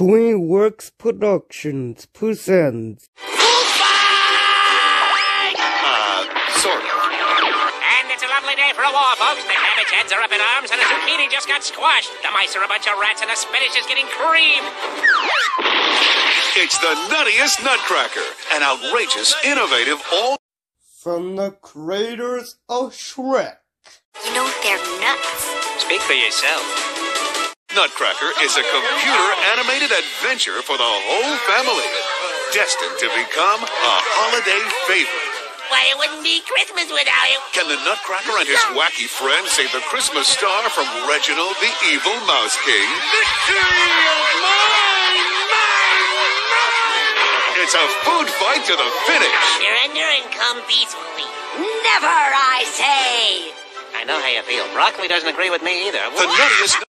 DreamWorks Productions presents Uh, sort of. And it's a lovely day for a war, folks. The cabbage heads are up in arms, and the zucchini just got squashed. The mice are a bunch of rats, and the spinach is getting creamed. It's the nuttiest nutcracker, an outrageous, innovative, all from the creators of Shrek. You know, they're nuts. Speak for yourself. Nutcracker is a computer animated adventure for the whole family, destined to become a holiday favorite. Why, it wouldn't be Christmas without you. Can the Nutcracker and his wacky friends save the Christmas star from Reginald the Evil Mouse King? It's a food fight to the finish. Surrender and come peacefully. Never, I say. I know how you feel. Broccoli doesn't agree with me either. The nuttiest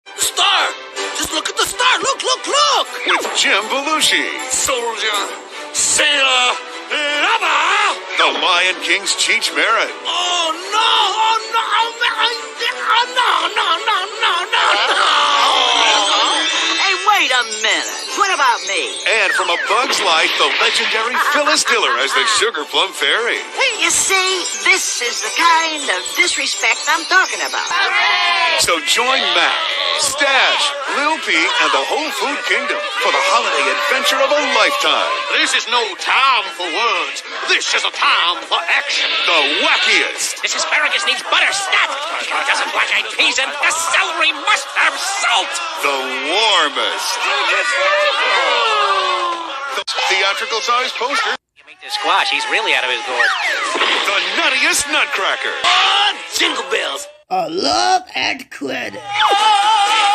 Jim Belushi. Soldier, sailor, lover! The Lion King's Cheech Marin. Oh no! Oh no! Oh no! Oh, no! Oh, oh, no! No! No! No! Hey, wait a minute. What about me? And from A Bug's Life, the legendary Phyllis Diller as the Sugar Plum Fairy. You see, this is the kind of disrespect I'm talking about. So join Mac, Stash, Lil and the whole food kingdom for the holiday adventure of a lifetime. This is no time for words. This is a time for action. The wackiest, This asparagus needs butter stat. A dozen black-eyed peas, and the celery must have salt. the warmest. The theatrical-sized poster. You meet this squash, he's really out of his gourd. The nuttiest nutcracker. On! Jingle bells. A love and credit. Oh!